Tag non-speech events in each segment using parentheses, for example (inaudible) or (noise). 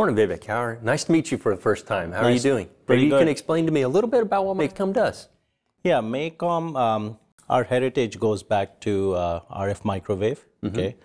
Morning, Vivek. How are, you? nice to meet you for the first time. How nice. are you doing? Pretty Maybe good. you can explain to me a little bit about what MACOM does. Yeah, MACOM, um, our heritage goes back to uh, RF microwave. Mm-hmm. Okay,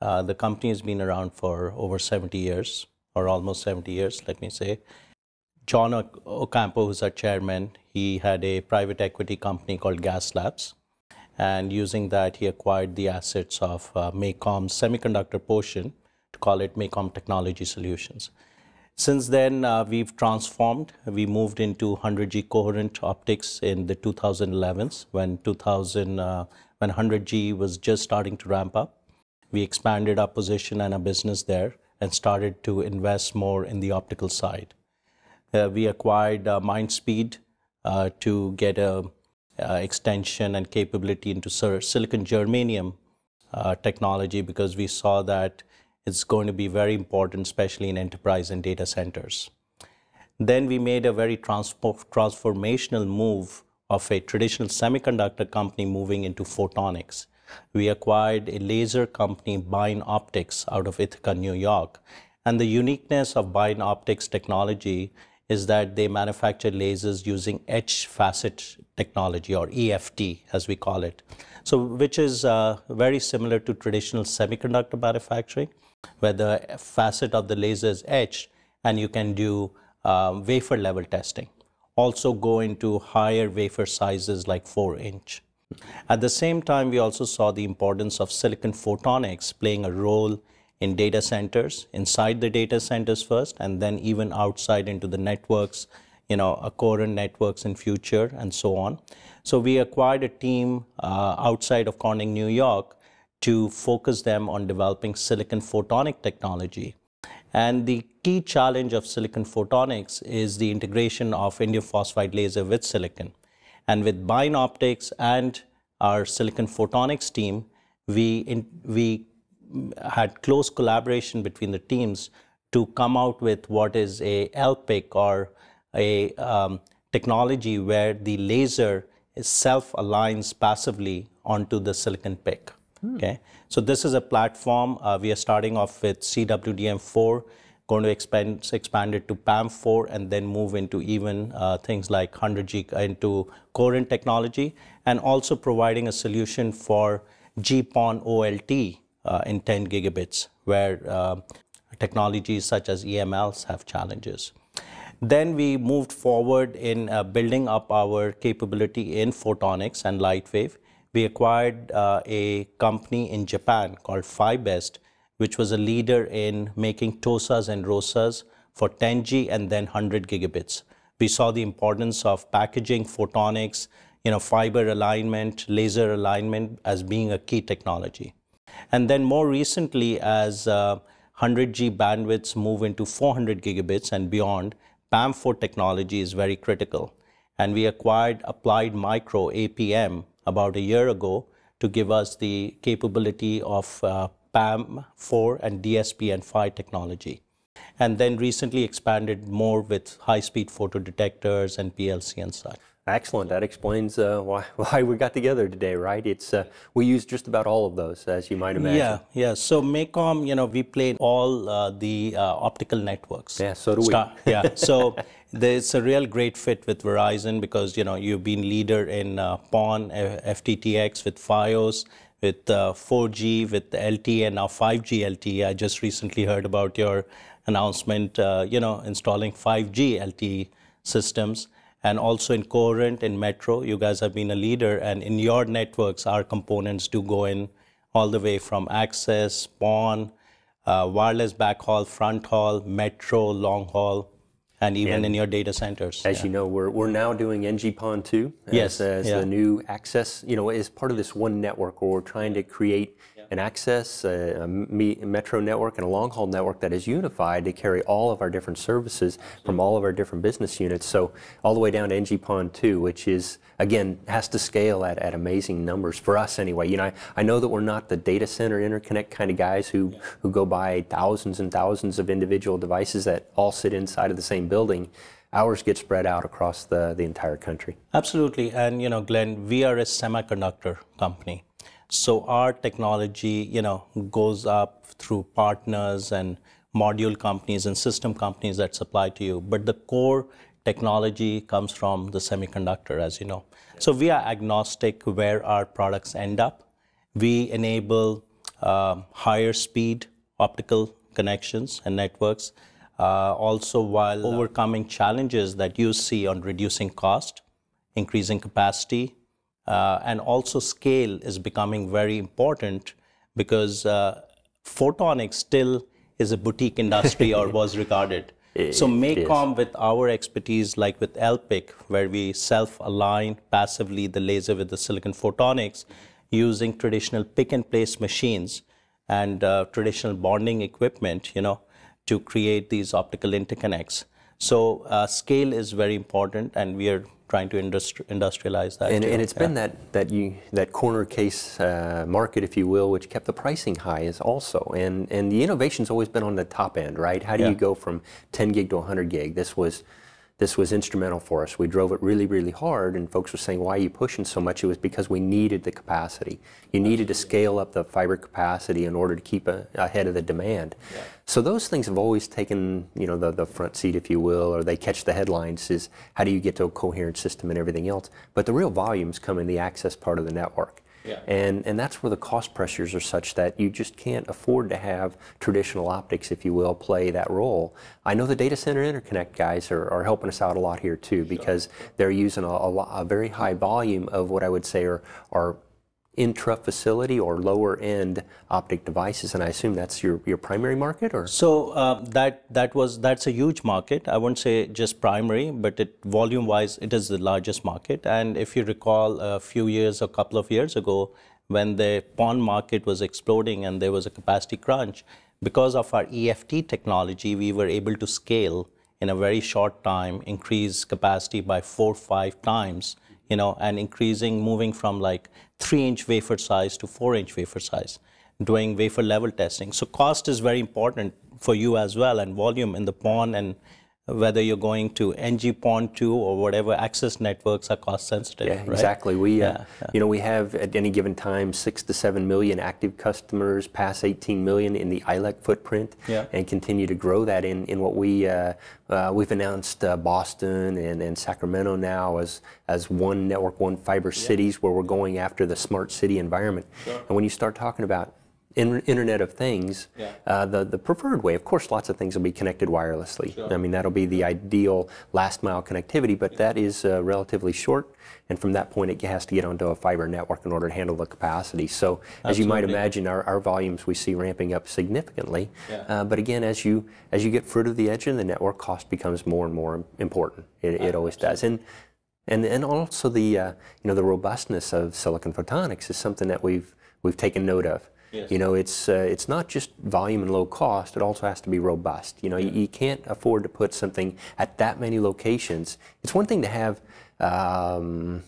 uh, the company has been around for over 70 years, or almost 70 years, let me say. John Ocampo, who's our chairman, he had a private equity company called GaAs Labs. And using that, he acquired the assets of uh, MACOM's semiconductor portion to call it MACOM Technology Solutions. Since then, uh, we've transformed. We moved into 100G coherent optics in the 2011s when 2000, uh, when 100G was just starting to ramp up. We expanded our position and our business there and started to invest more in the optical side. Uh, we acquired uh, Mindspeed uh, to get a uh, extension and capability into silicon germanium technology because we saw that it's going to be very important, especially in enterprise and data centers. Then we made a very transformational move of a traditional semiconductor company moving into photonics. We acquired a laser company, BinOptics, out of Ithaca, New York. And the uniqueness of BinOptics technology is that they manufacture lasers using etch facet technology or EFT as we call it. So which is uh, very similar to traditional semiconductor manufacturing where the facet of the laser is etched and you can do uh, wafer level testing. Also go into higher wafer sizes like 4 inch. At the same time, we also saw the importance of silicon photonics playing a role in data centers, inside the data centers first, and then even outside into the networks, you know, a coherent networks in future, and so on. So we acquired a team uh, outside of Corning, New York, to focus them on developing silicon photonic technology. And the key challenge of silicon photonics is the integration of indium phosphide laser with silicon. And with BinOptics and our silicon photonics team, we, in, we had close collaboration between the teams to come out with what is a LPIC or a um, technology where the laser self-aligns passively onto the silicon PIC. Hmm. Okay, so this is a platform. Uh, we are starting off with CWDM4, going to expand expand it to PAM4, and then move into even uh, things like 100G into coherent technology, and also providing a solution for GPON OLT uh, in 10 gigabits, where uh, technologies such as EMLs have challenges. Then we moved forward in uh, building up our capability in photonics and light wave. We acquired uh, a company in Japan called FiBest, which was a leader in making TOSAs and ROSAs for 10G and then 100 gigabits. We saw the importance of packaging photonics, you know, fiber alignment, laser alignment as being a key technology. And then more recently, as uh, 100G bandwidths move into 400 gigabits and beyond, PAM4 technology is very critical. And we acquired Applied Micro, APM, about a year ago to give us the capability of uh, PAM4 and DSP and PHY technology. And then recently expanded more with high-speed photodetectors and PLC and such. Excellent. That explains uh, why, (laughs) why we got together today, right? It's uh, we use just about all of those, as you might imagine. Yeah, yeah. So MACOM, you know, we play all uh, the uh, optical networks. Yeah, so do we. Star yeah. So (laughs) it's a real great fit with Verizon because you know you've been leader in uh, PON, FTTX with FiOS, with 4G, uh, with LTE, and now 5G LTE. I just recently heard about your announcement. you know, installing 5G LTE systems and also in Coherent, in Metro, you guys have been a leader. And in your networks, our components do go in all the way from access, PON, uh, wireless backhaul, front haul, Metro, long haul, and even and in your data centers. As yeah. you know, we're, we're now doing NG-PON 2 as, yes, as yeah. the new access, you know, as part of this one network where we're trying to create an access, a, a, metro network, and a long haul network that is unified to carry all of our different services from all of our different business units. So all the way down to NG-PON 2, which is, again, has to scale at, at amazing numbers for us anyway. You know, I, I know that we're not the data center interconnect kind of guys who, who go buy thousands and thousands of individual devices that all sit inside of the same building ours get spread out across the, the entire country. Absolutely. And, you know, Glenn, we are a semiconductor company. So our technology, you know, goes up through partners and module companies and system companies that supply to you, but the core technology comes from the semiconductor, as you know. So we are agnostic where our products end up. We enable uh, higher speed optical connections and networks, uh, also while overcoming challenges that you see on reducing cost, increasing capacity, uh, and also scale is becoming very important because uh, photonics still is a boutique industry or (laughs) was regarded. It, so MACOM, with our expertise, like with LPIC, where we self-align passively the laser with the silicon photonics, using traditional pick and place machines and uh, traditional bonding equipment, you know, to create these optical interconnects. So uh, scale is very important, and we are trying to industri industrialize that. And, and it's yeah. been that that you that corner case uh, market, if you will, which kept the pricing high, is also and and the innovation's always been on the top end, right? How do yeah. you go from 10 gig to 100 gig? This was this was instrumental for us. We drove it really, really hard, and folks were saying, why are you pushing so much? It was because we needed the capacity. You needed to scale up the fiber capacity in order to keep a, ahead of the demand. Yeah. So those things have always taken, you know, the, the front seat, if you will, or they catch the headlines is how do you get to a coherent system and everything else. But the real volumes come in the access part of the network. Yeah. And, and that's where the cost pressures are such that you just can't afford to have traditional optics, if you will, play that role. I know the data center interconnect guys are, are helping us out a lot here too because they're using a, a, a very high volume of what I would say are, are intra-facility or lower-end optic devices, and I assume that's your, your primary market, or so uh, that that was that's a huge market. I wouldn't say just primary, but it volume-wise, it is the largest market. And if you recall, a few years, a couple of years ago, when the PON market was exploding and there was a capacity crunch, because of our EFT technology, we were able to scale in a very short time, increase capacity by four, five times you know, and increasing, moving from like three inch wafer size to four inch wafer size, doing wafer level testing. So cost is very important for you as well, and volume in the PON and whether you're going to NG-PON2 or whatever access networks are cost sensitive. Yeah, right? exactly. We, uh, yeah, yeah. you know, we have at any given time six to seven million active customers, past 18 million in the ILEC footprint, yeah. and continue to grow that in, in what we uh, uh, we've announced uh, Boston and, and Sacramento now as as one network, one fiber cities where we're going after the smart city environment. Sure. And when you start talking about in, Internet of Things, yeah. uh, the, the preferred way, of course, lots of things will be connected wirelessly. Sure. I mean, that'll be the ideal last mile connectivity, but yeah. that is uh, relatively short. And from that point, it has to get onto a fiber network in order to handle the capacity. So, Absolutely. as you might imagine, our, our volumes we see ramping up significantly. Yeah. Uh, but again, as you as you get further to the edge of the network, cost becomes more and more important. It, it always does. And and and also the uh, you know the robustness of silicon photonics is something that we've we've taken note of. Yes. You know, it's uh, it's not just volume and low cost. It also has to be robust. You know, yeah. you, you, can't afford to put something at that many locations. It's one thing to have um,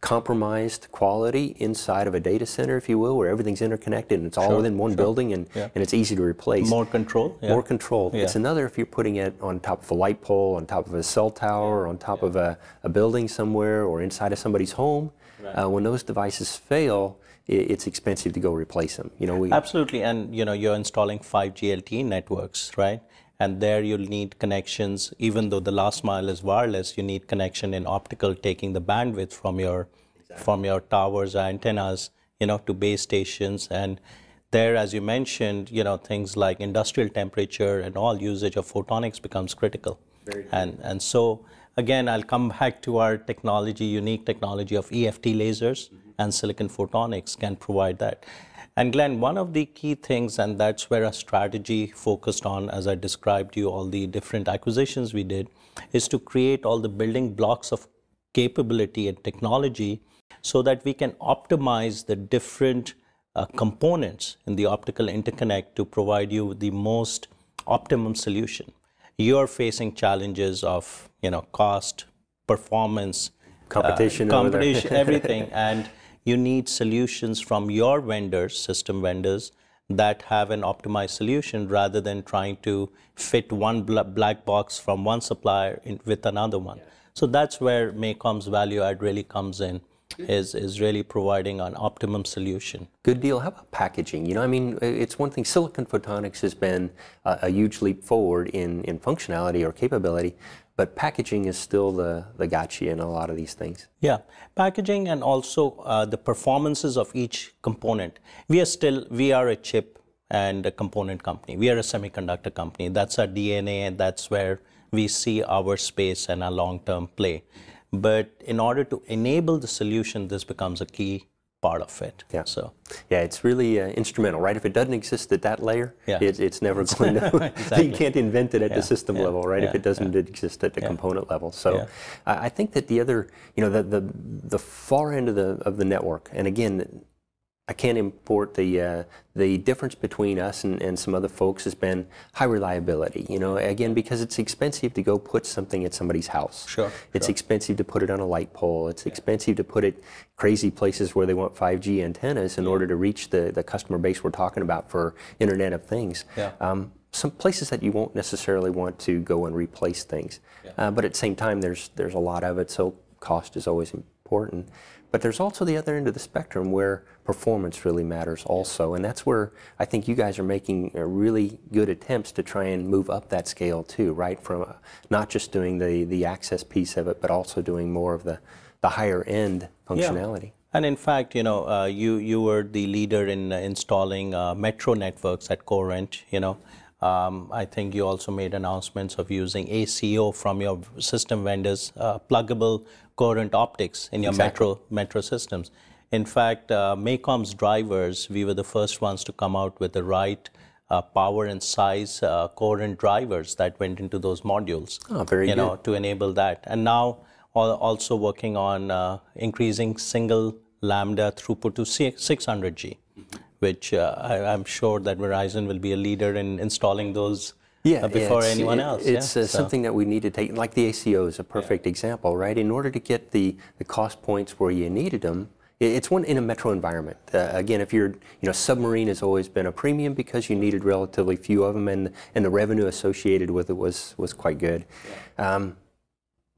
compromised quality inside of a data center, if you will, where everything's interconnected and it's all sure, within one sure. building and, yeah. and it's easy to replace. More control. Yeah. More control. It's another if you're putting it on top of a light pole, on top of a cell tower, or on top of a, a building somewhere, or inside of somebody's home. Right. Uh, when those devices fail, it's expensive to go replace them. You know, we absolutely, and you know, you're installing 5G LTE networks, right? And there you'll need connections. Even though the last mile is wireless, you need connection in optical, taking the bandwidth from your exactly. from your towers, or antennas, you know, to base stations. And there, as you mentioned, you know, things like industrial temperature and all usage of photonics becomes critical. Very and and so again, I'll come back to our technology, unique technology of EFT lasers. Mm -hmm and silicon photonics can provide that. And Glenn, one of the key things, and that's where our strategy focused on, as I described to you, all the different acquisitions we did, is to create all the building blocks of capability and technology so that we can optimize the different uh, components in the optical interconnect to provide you with the most optimum solution. You're facing challenges of, you know, cost, performance, competition, uh, competition, everything, (laughs) and you need solutions from your vendors, system vendors, that have an optimized solution rather than trying to fit one black box from one supplier in, with another one. Yeah. So that's where MACOM's value add really comes in. is, is really providing an optimum solution. Good deal. How about packaging? You know, I mean, it's one thing, silicon photonics has been a, a huge leap forward in, in functionality or capability, but packaging is still the, the gotcha in a lot of these things. Yeah, packaging and also uh, the performances of each component. We are still, we are a chip and a component company. We are a semiconductor company. That's our DNA and that's where we see our space and our long-term play. But in order to enable the solution, this becomes a key part of it. Yeah. So. Yeah, it's really uh, instrumental, right? If it doesn't exist at that layer, yeah. it, it's never going to. (laughs) (laughs) exactly. you can't invent it at yeah. the system yeah. level, right? Yeah. If it doesn't exist at the component level. So, I think that the other, you know, the the the far end of the of the network, and again, I can't import the uh, the difference between us and, and some other folks has been high reliability. You know, again because it's expensive to go put something at somebody's house. Sure. It's sure. expensive to put it on a light pole. It's yeah. expensive to put it crazy places where they want 5G antennas in yeah. order to reach the the customer base we're talking about for Internet of Things. Yeah. Um, some places that you won't necessarily want to go and replace things, yeah. uh, but at the same time, there's there's a lot of it, so cost is always important. But there's also the other end of the spectrum where performance really matters also. And that's where I think you guys are making really good attempts to try and move up that scale too, right? From uh, not just doing the, the access piece of it, but also doing more of the, the higher end functionality. Yeah. And in fact, you know, uh, you, you were the leader in uh, installing uh, metro networks at coherent, you know. Um, I think you also made announcements of using ACO from your system vendors, uh, pluggable coherent optics in your exactly. metro metro systems. In fact, uh, MACOM's drivers, we were the first ones to come out with the right uh, power and size uh, coherent drivers that went into those modules. Oh, very you good. know, to enable that. And now also working on uh, increasing single lambda throughput to 600G, which uh, I, am sure that Verizon will be a leader in installing those yeah, uh, before yeah, anyone it, else. It's yeah? uh, so. something that we need to take, like the ACO is a perfect yeah. example, right? In order to get the, the cost points where you needed them, it's one in a metro environment. Uh, again, if you're, you know, submarine has always been a premium because you needed relatively few of them, and and the revenue associated with it was was quite good. Um,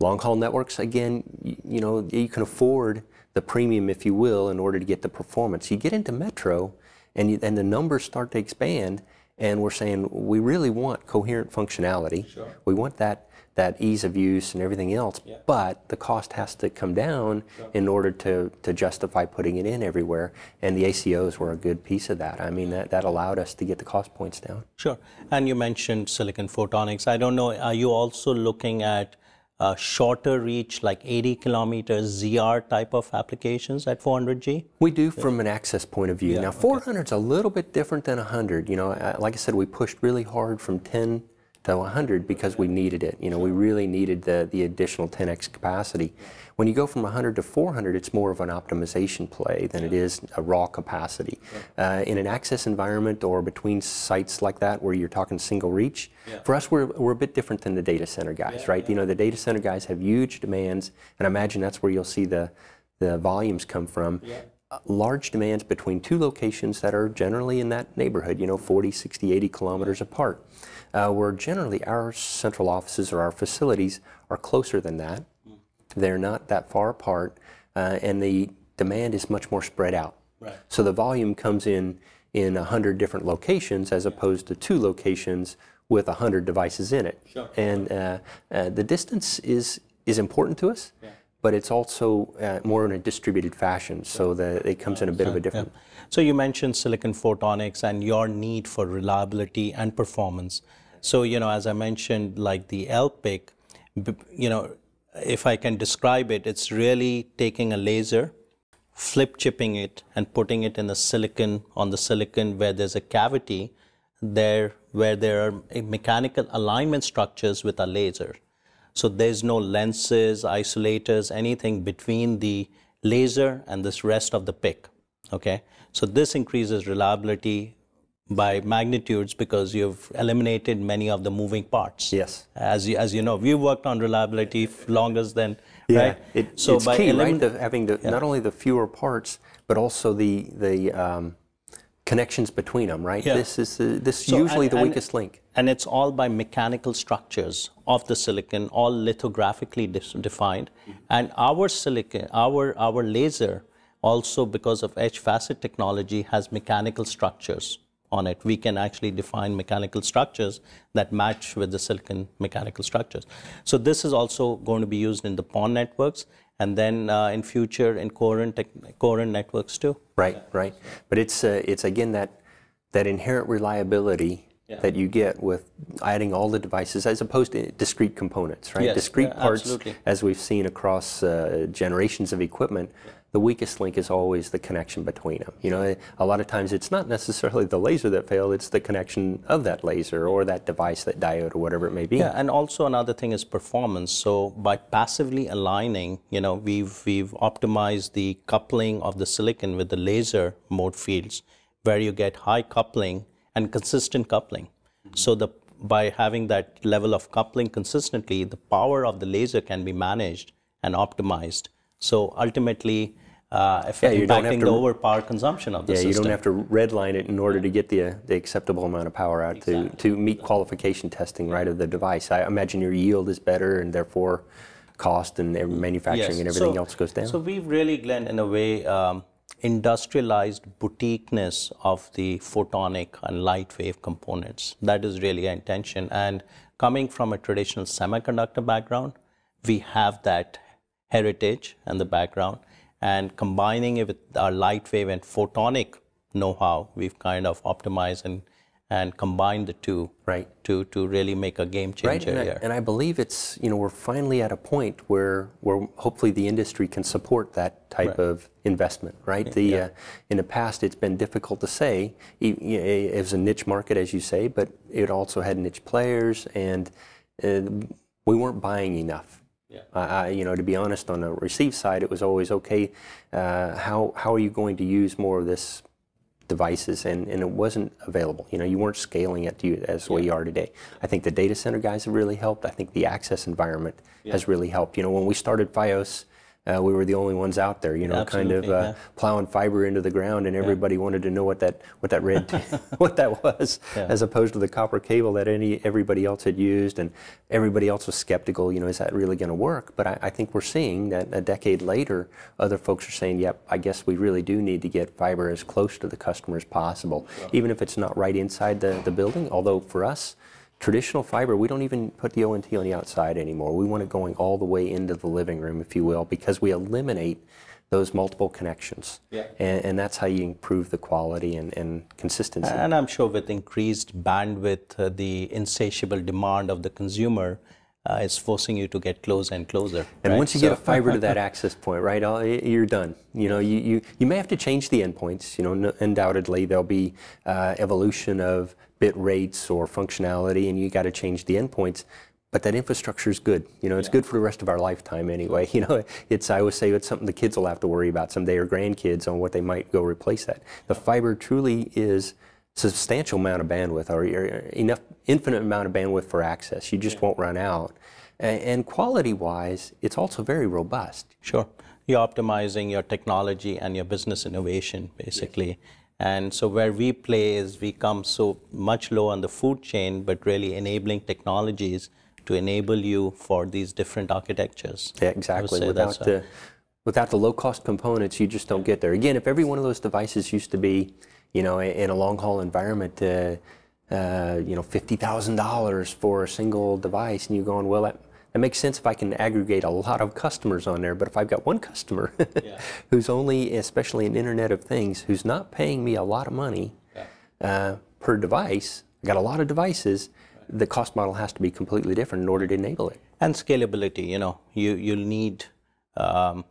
long haul networks, again, you, you, know, you can afford the premium, if you will, in order to get the performance. You get into metro, and you, and the numbers start to expand, and we're saying we really want coherent functionality. Sure. We want that that ease of use and everything else, yeah. but the cost has to come down sure. in order to, to justify putting it in everywhere. And the ACOs were a good piece of that. I mean, that, that allowed us to get the cost points down. Sure. And you mentioned silicon photonics. I don't know, are you also looking at uh, shorter reach, like 80 kilometers ZR type of applications at 400G? We do from an access point of view. Yeah, now, 400 is a little bit different than 100. You know, like I said, we pushed really hard from 10 to 100 because we needed it. You know, we really needed the, the additional 10x capacity. When you go from 100 to 400, it's more of an optimization play than it is a raw capacity. Uh, in an access environment or between sites like that where you're talking single reach, yeah. for us, we're, we're a bit different than the data center guys, yeah, right? You know, the data center guys have huge demands, and I imagine that's where you'll see the, the volumes come from large demands between two locations that are generally in that neighborhood, you know, 40, 60, 80 kilometers apart, uh, where generally our central offices or our facilities are closer than that. They're not that far apart, uh, and the demand is much more spread out. Right. So the volume comes in in 100 different locations as opposed to two locations with 100 devices in it. Sure. And uh, uh, the distance is, is important to us. Yeah but it's also uh, more in a distributed fashion, so that it comes in a bit of a different. Yeah. So you mentioned silicon photonics and your need for reliability and performance. So you know, as I mentioned, like the LPIC, you know, if I can describe it, it's really taking a laser, flip chipping it, and putting it in the silicon on the silicon where there's a cavity there where there are mechanical alignment structures with a laser. So there's no lenses, isolators, anything between the laser and this rest of the PIC. Okay, so this increases reliability by magnitudes because you've eliminated many of the moving parts. Yes. As you, as you know, we've worked on reliability longer than yeah. right. It, so it's by key, right? The, having the, Yeah. not only the fewer parts, but also the the um, connections between them, right? Yeah. This is the, this So, usually and- the and- weakest link. and it's all by mechanical structures of the silicon, all lithographically defined. And our silicon, our, our laser, also because of etch facet technology, has mechanical structures on it. We can actually define mechanical structures that match with the silicon mechanical structures. So this is also going to be used in the PON networks and then uh, in future in coherent, coherent networks too. Right, right. But it's, uh, it's again that, that inherent reliability yeah. that you get with adding all the devices as opposed to discrete components, right? Yes, discrete yeah, parts, absolutely. as we've seen across uh, generations of equipment, yeah. The weakest link is always the connection between them. You know, eh, a lot of times it's not necessarily the laser that failed, it's the connection of that laser or that device, that diode or whatever it may be. Yeah, and also another thing is performance. So by passively aligning, you know, we've, we've optimized the coupling of the silicon with the laser mode fields where you get high coupling and consistent coupling. Mm-hmm. So the by having that level of coupling consistently, the power of the laser can be managed and optimized. So ultimately, uh, yeah, impacting to, the over power consumption of the yeah, system. you don't have to redline it in order to get the, uh, the acceptable amount of power out exactly. to, to meet qualification testing right of the device. I imagine your yield is better and therefore cost and manufacturing yes. and everything so, else goes down. So we've really, Glenn, in a way, um, industrialized boutiqueness of the photonic and light wave components. That is really our intention. And coming from a traditional semiconductor background, we have that heritage and the background. And combining it with our light wave and photonic know-how, we've kind of optimized and and combine the two right. to, to really make a game changer right. and here. I, and I believe it's, you know, we're finally at a point where, where hopefully the industry can support that type right. of investment, right? The, yeah. uh, in the past, it's been difficult to say. It was a niche market, as you say, but it also had niche players, and uh, we weren't buying enough. Yeah. Uh, you know, to be honest, on the receive side, it was always okay. Uh, how how are you going to use more of this devices and, and it wasn't available. You know, you weren't scaling it to you as the way you are today. I think the data center guys have really helped. I think the access environment yeah. has really helped. You know, when we started FiOS, uh, we were the only ones out there, you know, Absolutely, kind of uh, yeah. plowing fiber into the ground, and everybody yeah. wanted to know what that what that red (laughs) (laughs) what that was, yeah. as opposed to the copper cable that any everybody else had used, and everybody else was skeptical. You know, is that really going to work? But I, I, think we're seeing that a decade later, other folks are saying, "Yep, I guess we really do need to get fiber as close to the customer as possible, even if it's not right inside the the building." Although for us Traditional fiber, we don't even put the ONT on the outside anymore. We want it going all the way into the living room, if you will, because we eliminate those multiple connections. Yeah. And, and, that's how you improve the quality and, and consistency. And I'm sure with increased bandwidth, uh, the insatiable demand of the consumer uh, is forcing you to get closer and closer. And right? once you so. get a fiber to (laughs) that access point, right, you're done. You know, you, you, you may have to change the endpoints. You know, undoubtedly there'll be uh, evolution of bit rates or functionality, and you got to change the endpoints. But that infrastructure is good. You know, it's yeah. good for the rest of our lifetime anyway. (laughs) You know, it's I always say it's something the kids will have to worry about someday, or grandkids on what they might go replace that. The fiber truly is substantial amount of bandwidth or enough infinite amount of bandwidth for access. You just yeah. won't run out. And quality-wise, it's also very robust. Sure. You're optimizing your technology and your business innovation, basically. Yes. And so where we play is we come so much low on the food chain, but really enabling technologies to enable you for these different architectures. Yeah, exactly. Without the, without the low-cost components, you just don't get there. Again, if every one of those devices used to be you know, in a long haul environment, uh, uh, you know, $50,000 for a single device, and you're going, well, that, that makes sense if I can aggregate a lot of customers on there. But if I've got one customer (laughs) yeah. who's only, especially in Internet of Things, who's not paying me a lot of money yeah. uh, per device, I got a lot of devices, right. the cost model has to be completely different in order to enable it. And scalability, you know, you, you'll need, um,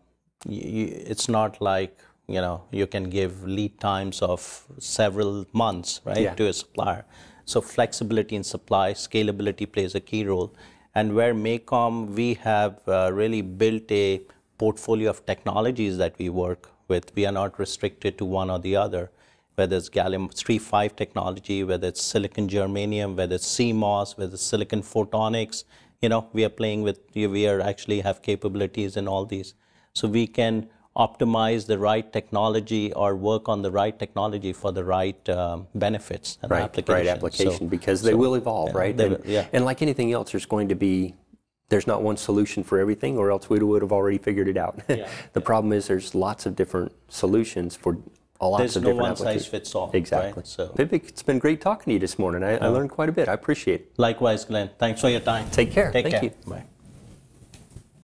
you, it's not like you know you can give lead times of several months right yeah. to a supplier so flexibility in supply scalability plays a key role and where MACOM we have uh, really built a portfolio of technologies that we work with. We are not restricted to one or the other whether it's gallium 3.5 technology whether it's silicon germanium whether it's CMOS whether it's silicon photonics. You know we are playing with we are actually have capabilities in all these. So we can optimize the right technology or work on the right technology for the right um, benefits and right, application. right So- application because they will evolve, right? they and, yeah. and like anything else, there's going to be there's not one solution for everything, or else we would have already figured it out. (laughs) Yeah, the problem is there's lots of different solutions for a lots There's of no different one size fits all. Exactly. Right? So Vivek, it's been great talking to you this morning. I, I learned quite a bit. I appreciate it. likewise, Glenn. Thanks for your time. Take care. Take Thank care. you. Bye.